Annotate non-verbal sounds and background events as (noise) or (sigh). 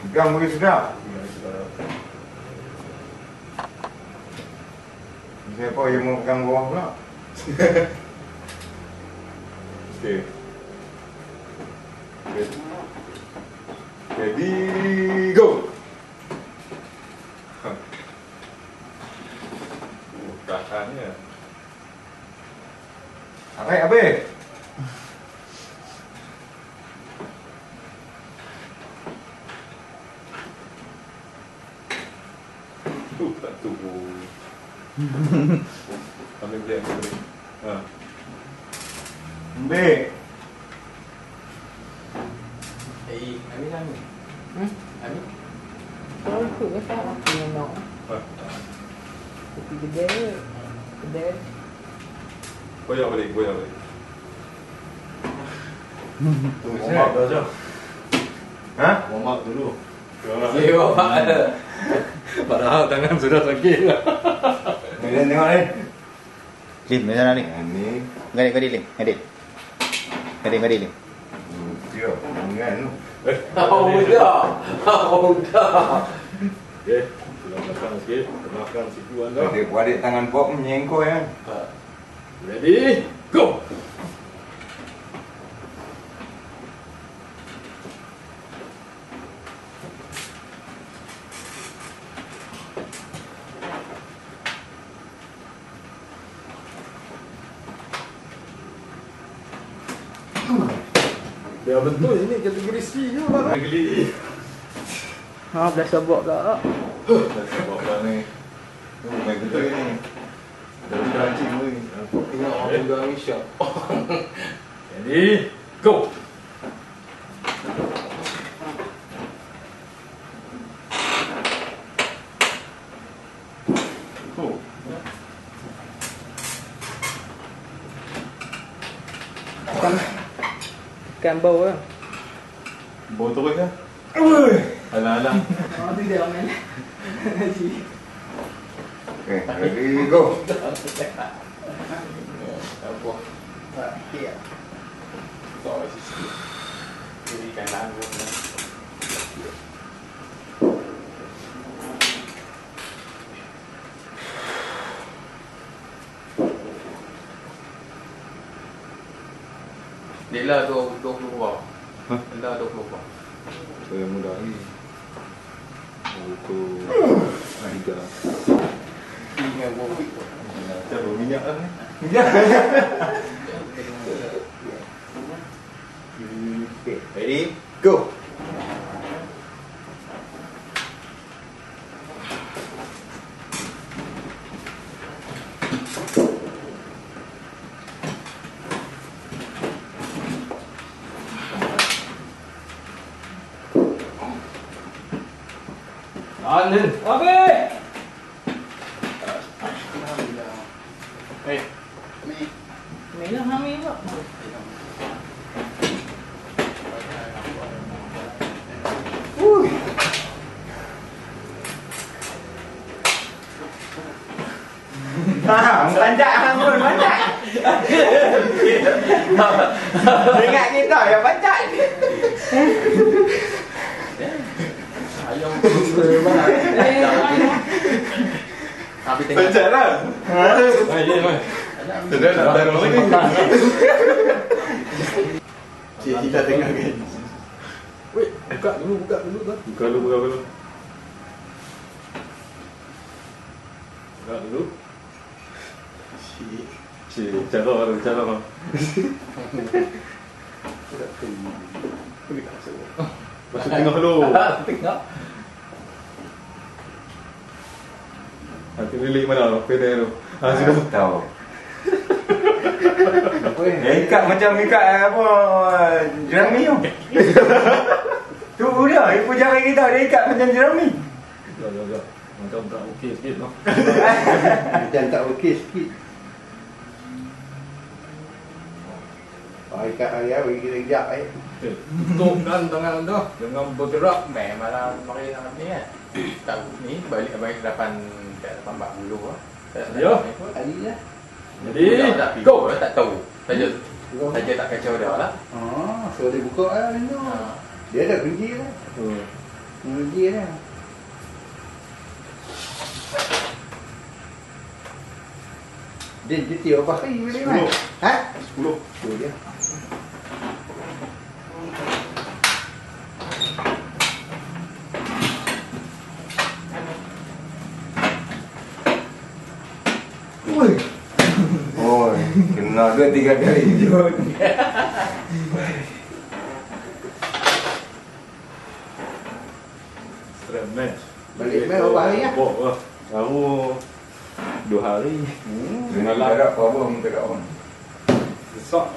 Pegang bagi sedap. Siapa yang mau pegang bawah pula? (laughs) Okey. Ready? Ready, go! Oh, (laughs) tahannya. Habis, habis. Tak tu. Ambil beli, ambil beli. Ha. Ambil. Eh, ambil lah ni. Hmm? Ambil. Kau ikut ke tak? Aku nak. Ha. Kopi kedai. Kedai. Goyang balik, goyang balik. Warm up dah je. Ha? Warm up dulu. Eh, bapak ada. (laughs) Padahal tangan sudah sakit lah. Ni dia tengok ni. Lim, macam mana ni? Ha, ni. Gadik, gadik, Lim. Gadik. Gadik, gadik, Lim. Dia, dengan tu. Oh, dah. Oh, dah. Okey, tulang belakang sikit. Belakang situ anda. Adik-adik tangan pop menyengkoi kan. Ready, go! Biar betul ini kategori C je lah. Geli. Ha, dah sabak tak? Dah sebab pula ni. Ni bukan betul ni. Dah cruncing ni. Tengok orang juga ni syok. Ready, (laughs) go! Oh, Kan Kan bau lah bau terus lah. Alang-alang. Oh tu dia main Okay, ready, go. Apa? Ya Tak lah 20 buah. Hah? Dia lah 20 buah. Saya mudah lagi. Itu tiga. Dengan buah quick tu. Saya berminyak lah (laughs) ni. Anin. Habis Eh, Main lah Hamil pula Ha, panjat hang pun panjat. Ingat kita yang panjat. ayam tu mana? Tengok. Pencet lah. Nak taruh lagi. (laughs) Cik, kita tengah kan? Wait, buka dulu, buka dulu dah. Buka dulu, buka dulu. Buka dulu. Cik, cara baru, cara baru. Masuk tengah dulu. Tengok. (laughs) Nanti milik mana? Pedal tu. Ha, sudah. Tahu. Eh, ikat macam ikat apa jerami tu. tu dia, ibu jari kita dia ikat macam jerami. Ya, ya, ya. Macam tak okey sikit noh. Macam tak okey sikit. Oh, ikat hari hari kita kejap eh. Eh, Tutupkan tangan anda Jangan bergerak Memang lah pakai tangan ni kan. Tak ni balik balik depan kat depan bak bulu ah. Ya. Hari lah. Jadi, go. Go tak tahu. Saja saja tak kacau dia lah. Oh, so dia buka lah ni. Ha. Dia ada kunci lah. Hmm. Hmm, dia dah. Din, dia tiup apa boleh? Sepuluh. Ha? Sepuluh. Tu dia. Ui. Oh, kena dua tiga kali (laughs) match. Balik match berapa hari, ah? Oh. Baru dua hari. Hmm. Ini tak ada tak ada on. Besar.